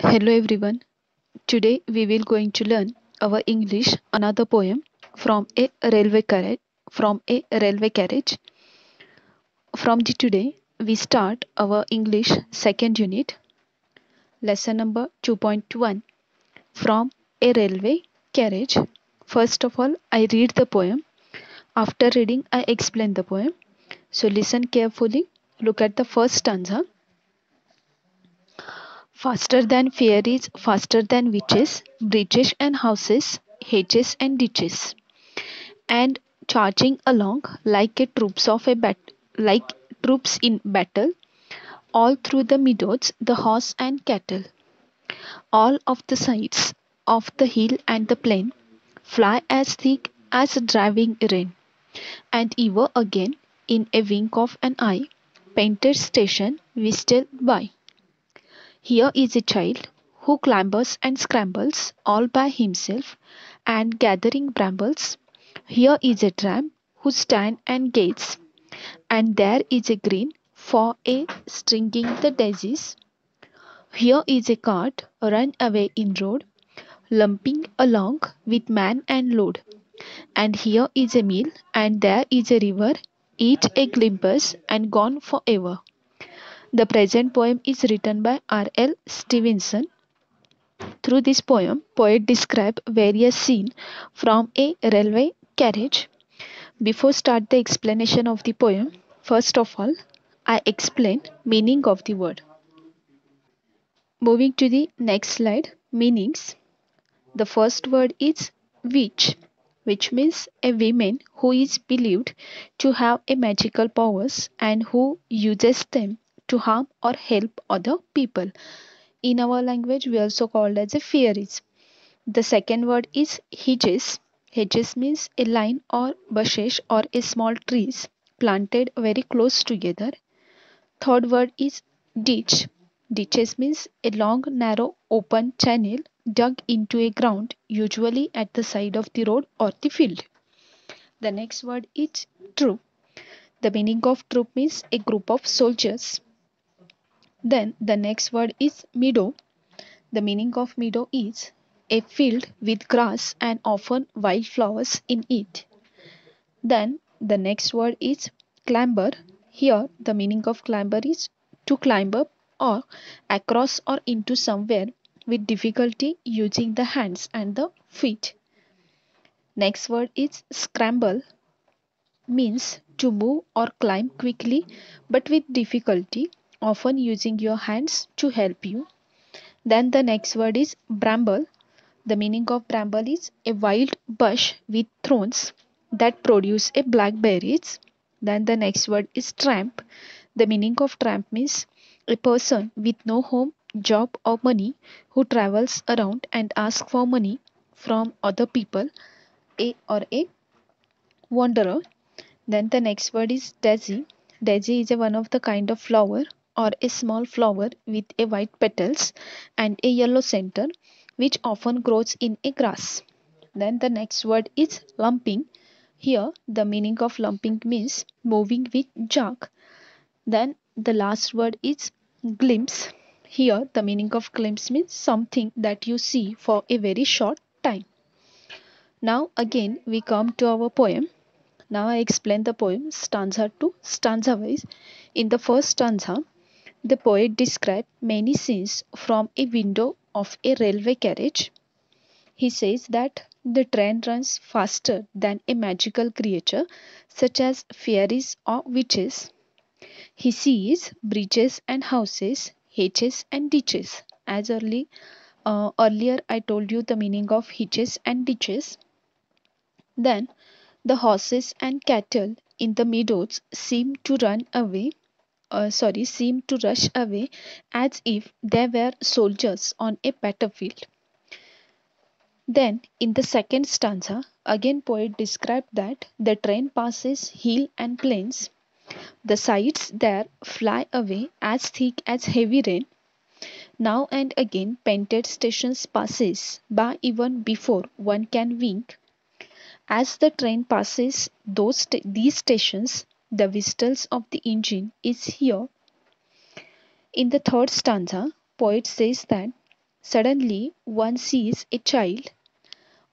Hello everyone. Today we will going to learn our English another poem from a railway carriage from a railway carriage. From the today we start our English second unit lesson number 2.1 from a railway carriage. First of all I read the poem. After reading I explain the poem. So listen carefully. Look at the first stanza. Faster than fairies, faster than witches, bridges and houses, hedges and ditches, and charging along like a troops of a bat, like troops in battle, all through the meadows, the horse and cattle, all of the sides of the hill and the plain, fly as thick as driving rain, and ever again, in a wink of an eye, painted station whistled by. Here is a child who clambers and scrambles all by himself and gathering brambles. Here is a tramp who stands and gates, and there is a green for a stringing the daisies. Here is a cart run away in road, lumping along with man and load. And here is a mill, and there is a river, each a glimpse and gone forever. The present poem is written by R. L. Stevenson. Through this poem, poet describe various scenes from a railway carriage. Before start the explanation of the poem, first of all, I explain meaning of the word. Moving to the next slide, meanings. The first word is witch, which means a woman who is believed to have a magical powers and who uses them to harm or help other people. In our language, we also called as a fairies. The second word is hedges. Hedges means a line or bushes or a small trees planted very close together. Third word is ditch. Ditches means a long, narrow, open channel dug into a ground, usually at the side of the road or the field. The next word is troop. The meaning of troop means a group of soldiers. Then the next word is meadow. The meaning of meadow is a field with grass and often wildflowers in it. Then the next word is clamber. Here the meaning of clamber is to climb up or across or into somewhere with difficulty using the hands and the feet. Next word is scramble means to move or climb quickly but with difficulty often using your hands to help you. Then the next word is bramble. The meaning of bramble is a wild bush with thorns that produce a blackberries. Then the next word is tramp. The meaning of tramp means a person with no home, job or money who travels around and asks for money from other people, a or a wanderer. Then the next word is daisy. Daisy is a one of the kind of flower or a small flower with a white petals and a yellow center which often grows in a grass. Then the next word is lumping. Here the meaning of lumping means moving with jerk. Then the last word is glimpse. Here the meaning of glimpse means something that you see for a very short time. Now again we come to our poem. Now I explain the poem stanza to stanza wise. In the first stanza, the poet describes many scenes from a window of a railway carriage. He says that the train runs faster than a magical creature such as fairies or witches. He sees bridges and houses, hedges and ditches. As early uh, earlier I told you the meaning of hedges and ditches. Then the horses and cattle in the meadows seem to run away uh, sorry seemed to rush away as if they were soldiers on a battlefield. Then in the second stanza again poet described that the train passes hill and plains. The sights there fly away as thick as heavy rain. Now and again painted stations passes by even before one can wink. As the train passes those sta- these stations the whistles of the engine is here. In the third stanza, poet says that Suddenly, one sees a child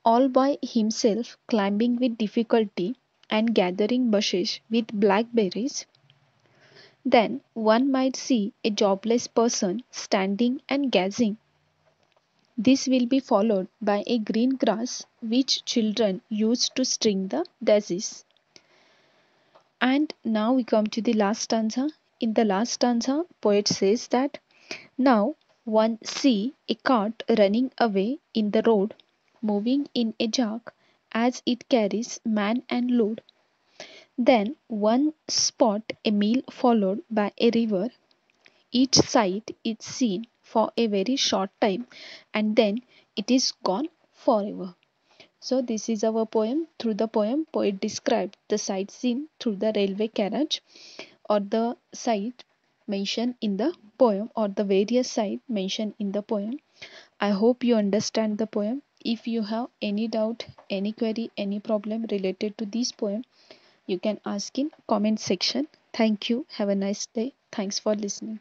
all by himself climbing with difficulty and gathering bushes with blackberries. Then one might see a jobless person standing and gazing. This will be followed by a green grass which children use to string the daisies. And now we come to the last stanza. In the last stanza, poet says that now one see a cart running away in the road, moving in a jog as it carries man and load. Then one spot a mill followed by a river. Each sight is seen for a very short time and then it is gone forever. So this is our poem. Through the poem, poet described the sight seen through the railway carriage or the sight mentioned in the poem or the various sight mentioned in the poem. I hope you understand the poem. If you have any doubt, any query, any problem related to this poem, you can ask in comment section. Thank you. Have a nice day. Thanks for listening.